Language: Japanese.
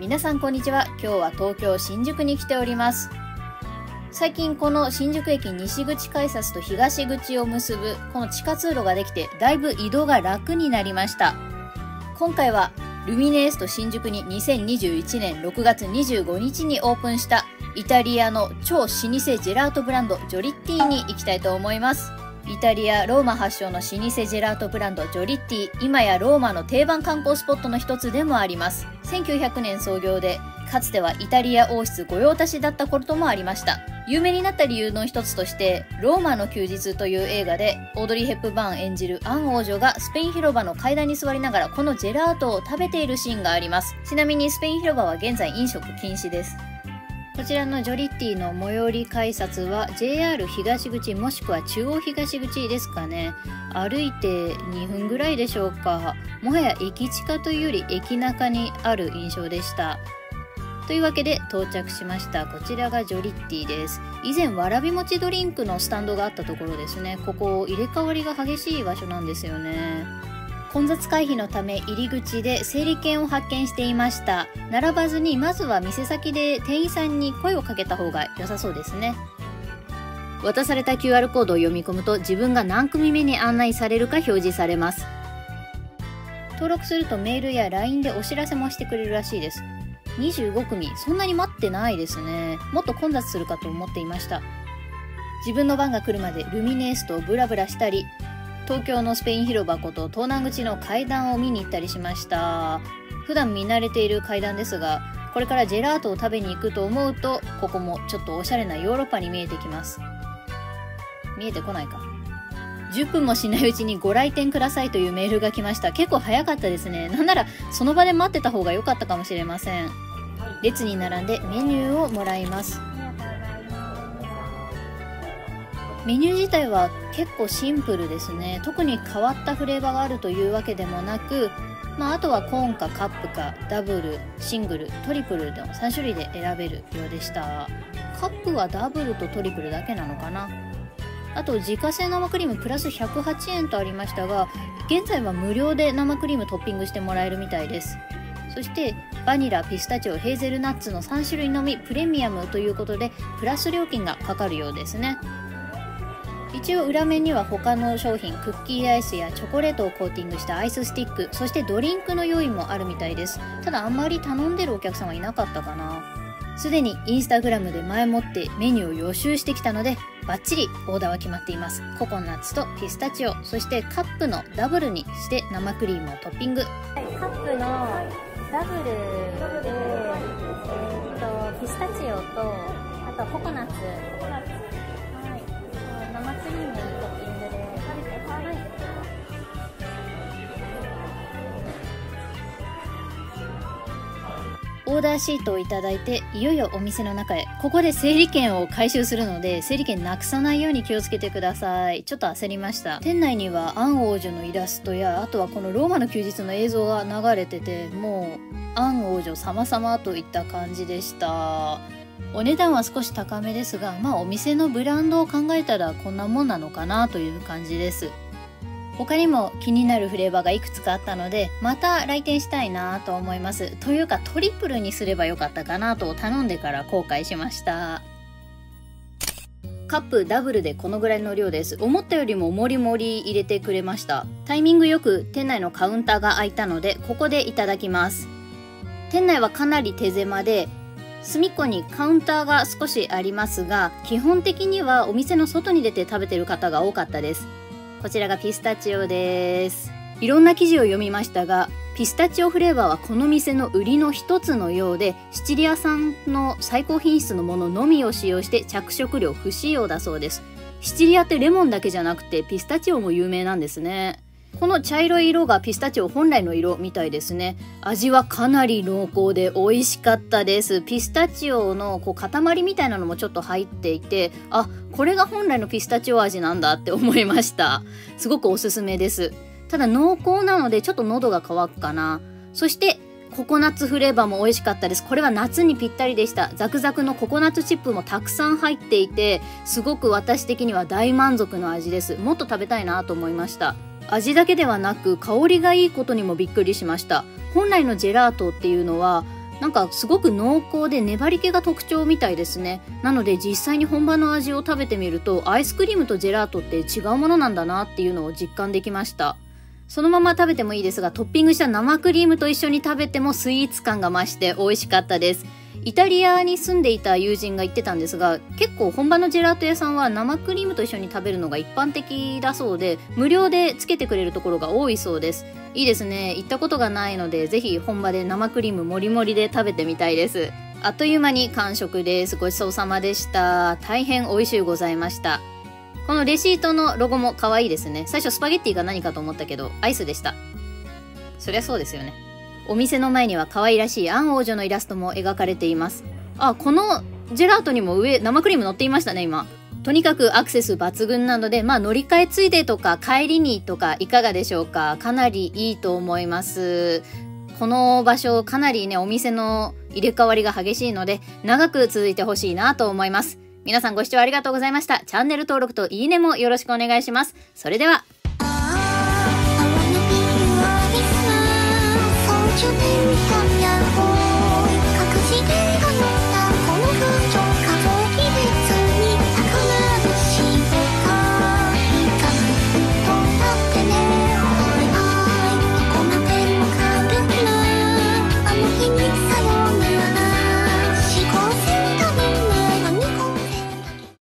皆さんこんにちは。今日は東京新宿に来ております。最近この新宿駅西口改札と東口を結ぶこの地下通路ができてだいぶ移動が楽になりました。今回はルミネエスト新宿に2021年6月25日にオープンしたイタリアの超老舗ジェラートブランドジョリッティに行きたいと思います。イタリア・ローマ発祥の老舗ジェラートブランドジョリッティ。今やローマの定番観光スポットの一つでもあります。1900年創業でかつてはイタリア王室御用達だったこともありました。有名になった理由の一つとして「ローマの休日」という映画でオードリー・ヘップバーン演じるアン王女がスペイン広場の階段に座りながらこのジェラートを食べているシーンがあります。ちなみにスペイン広場は現在飲食禁止です。こちらのジョリッティの最寄り改札は JR 東口もしくは中央東口ですかね。歩いて2分ぐらいでしょうか。もはや駅近というより駅中にある印象でした。というわけで到着しました。こちらがジョリッティです。以前わらび餅ドリンクのスタンドがあったところですね。ここ入れ替わりが激しい場所なんですよね。混雑回避のため入り口で整理券を発見していました。並ばずにまずは店先で店員さんに声をかけた方が良さそうですね。渡された QR コードを読み込むと自分が何組目に案内されるか表示されます。登録するとメールや LINE でお知らせもしてくれるらしいです。25組。そんなに待ってないですね。もっと混雑するかと思っていました。自分の番が来るまでルミネースとブラブラしたり東京のスペイン広場こと東南口の階段を見に行ったりしました。普段見慣れている階段ですがこれからジェラートを食べに行くと思うとここもちょっとおしゃれなヨーロッパに見えてきます。見えてこないか。10分もしないうちにご来店くださいというメールが来ました。結構早かったですね。なんならその場で待ってた方が良かったかもしれません。列に並んでメニューをもらいます。メニュー自体は結構シンプルですね。特に変わったフレーバーがあるというわけでもなく、まあ、あとはコーンかカップかダブルシングルトリプルの3種類で選べるようでした。カップはダブルとトリプルだけなのかな。あと自家製生クリームプラス108円とありましたが現在は無料で生クリームトッピングしてもらえるみたいです。そしてバニラピスタチオヘーゼルナッツの3種類のみプレミアムということでプラス料金がかかるようですね。一応裏面には他の商品クッキーアイスやチョコレートをコーティングしたアイススティックそしてドリンクの用意もあるみたいです。ただあんまり頼んでるお客さんはいなかったかな。すでにインスタグラムで前もってメニューを予習してきたのでバッチリオーダーは決まっています。ココナッツとピスタチオそしてカップのダブルにして生クリームをトッピング。カップのダブルで、えー、とピスタチオとあとココナッツ、クリームのトッピングで、はい、オーダーシートをいただいていよいよお店の中へここで整理券を回収するので整理券なくさないように気をつけてください。ちょっと焦りました。店内にはアン王女のイラストやあとはこのローマの休日の映像が流れててもうアン王女様々といった感じでした。お値段は少し高めですがまあお店のブランドを考えたらこんなもんなのかなという感じです。他にも気になるフレーバーがいくつかあったのでまた来店したいなと思います。というかトリプルにすればよかったかなと頼んでから後悔しました。カップダブルでこのぐらいの量です。思ったよりももりもり入れてくれました。タイミングよく店内のカウンターが開いたのでここでいただきます。店内はかなり手狭で隅っこにカウンターが少しありますが基本的にはお店の外に出て食べてる方が多かったです。こちらがピスタチオです。いろんな記事を読みましたがピスタチオフレーバーはこの店の売りの一つのようでシチリア産の最高品質のもののみを使用して着色料不使用だそうです。シチリアってレモンだけじゃなくてピスタチオも有名なんですね。この茶色い色がピスタチオ本来の色みたいですね。味はかなり濃厚で美味しかったです。ピスタチオのこう塊みたいなのもちょっと入っていてあこれが本来のピスタチオ味なんだって思いました。すごくおすすめです。ただ濃厚なのでちょっと喉が渇くかな。そしてココナッツフレーバーも美味しかったです。これは夏にぴったりでした。ザクザクのココナッツチップもたくさん入っていてすごく私的には大満足の味です。もっと食べたいなと思いました。味だけではなく香りがいいことにもびっくりしました。本来のジェラートっていうのはなんかすごく濃厚で粘り気が特徴みたいですね。なので実際に本場の味を食べてみるとアイスクリームとジェラートって違うものなんだなっていうのを実感できました。そのまま食べてもいいですが、トッピングした生クリームと一緒に食べてもスイーツ感が増して美味しかったです。イタリアに住んでいた友人が言ってたんですが、結構本場のジェラート屋さんは生クリームと一緒に食べるのが一般的だそうで、無料でつけてくれるところが多いそうです。いいですね。行ったことがないので、ぜひ本場で生クリームもりもりで食べてみたいです。あっという間に完食です。ごちそうさまでした。大変美味しゅうございました。このレシートのロゴも可愛いですね。最初スパゲッティが何かと思ったけど、アイスでした。そりゃそうですよね。お店の前には可愛らしいアン王女のイラストも描かれています。あ、このジェラートにも上、生クリーム乗っていましたね、今。とにかくアクセス抜群なので、まあ乗り換えついでとか帰りにとかいかがでしょうか。かなりいいと思います。この場所かなりね、お店の入れ替わりが激しいので、長く続いてほしいなと思います。皆さんご視聴ありがとうございました。チャンネル登録といいねもよろしくお願いします。それでは。一瞬